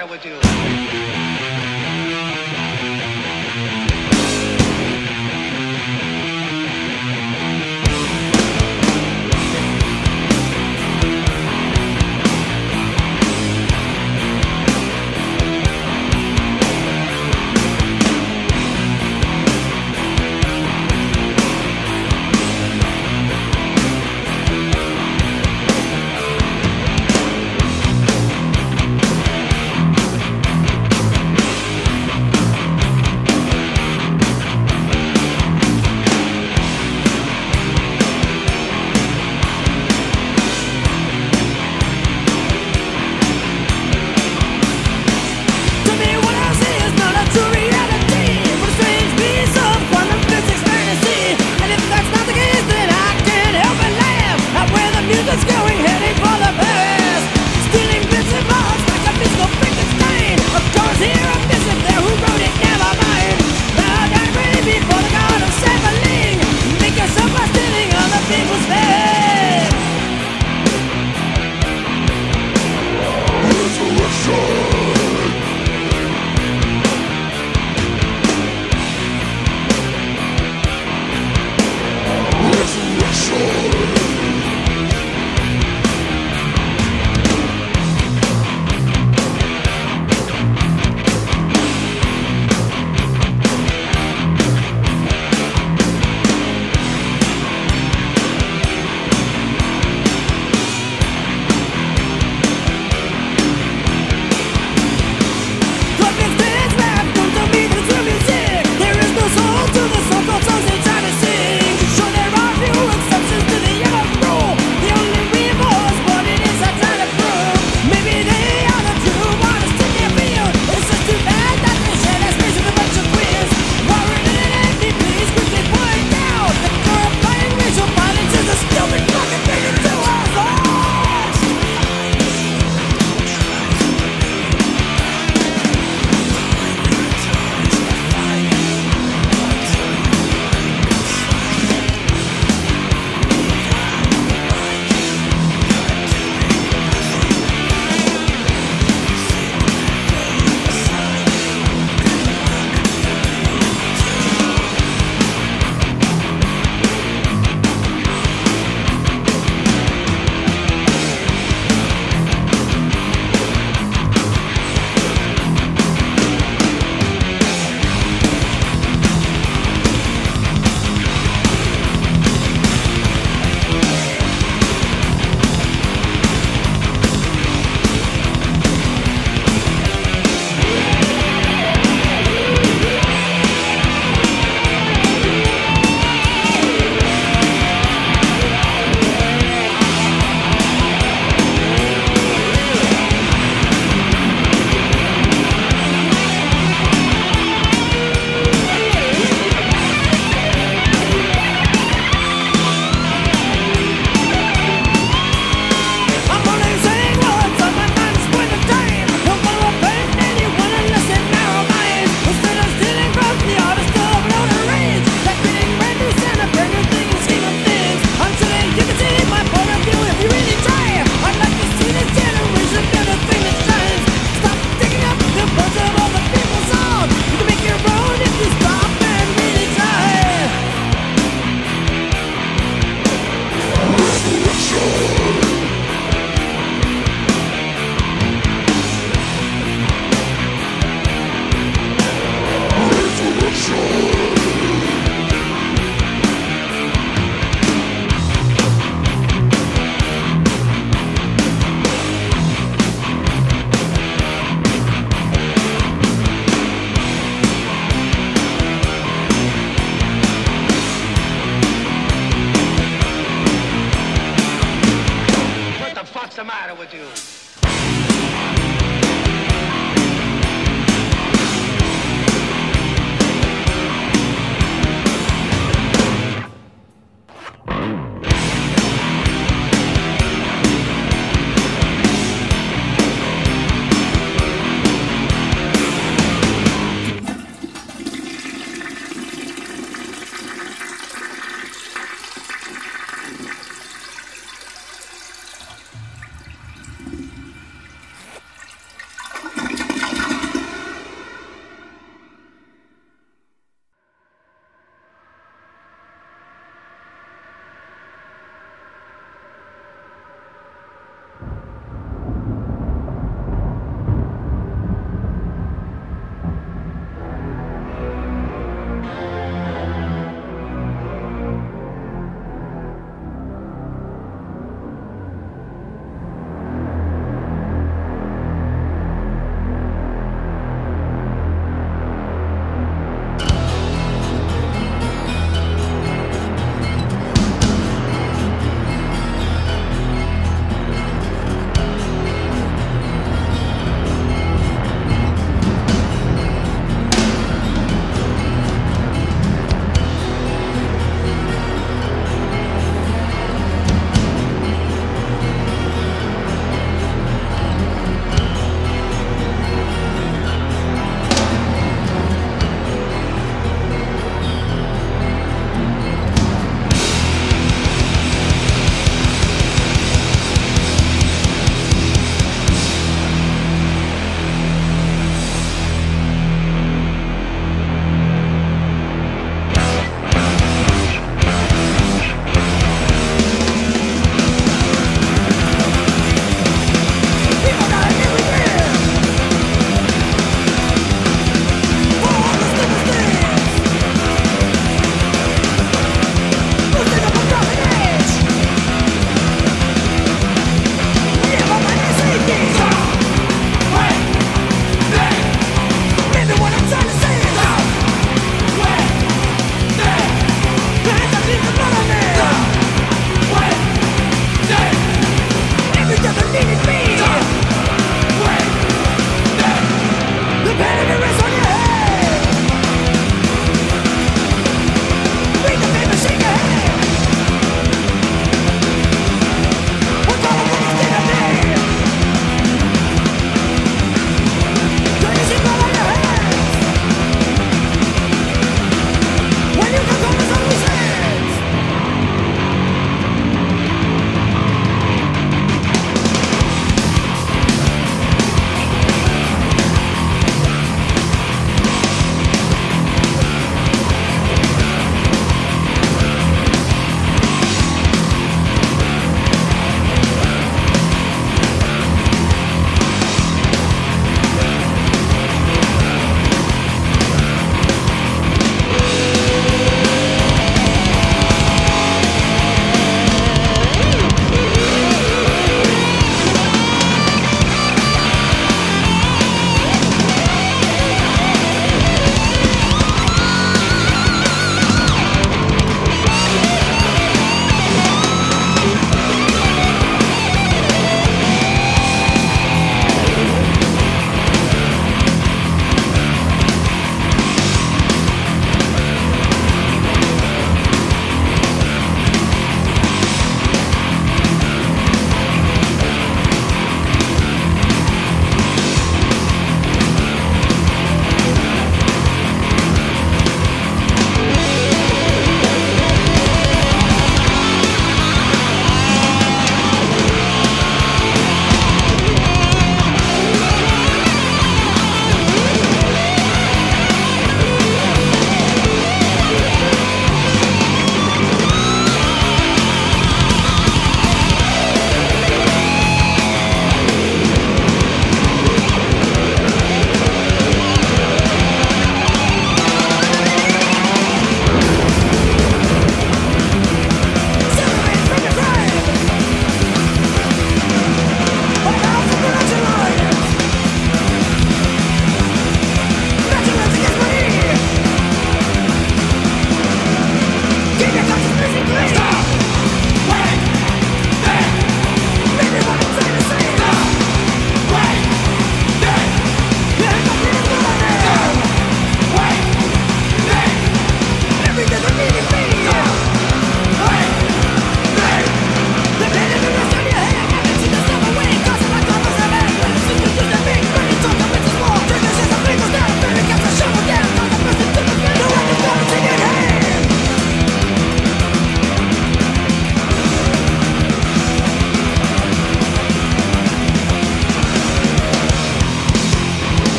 matter with you?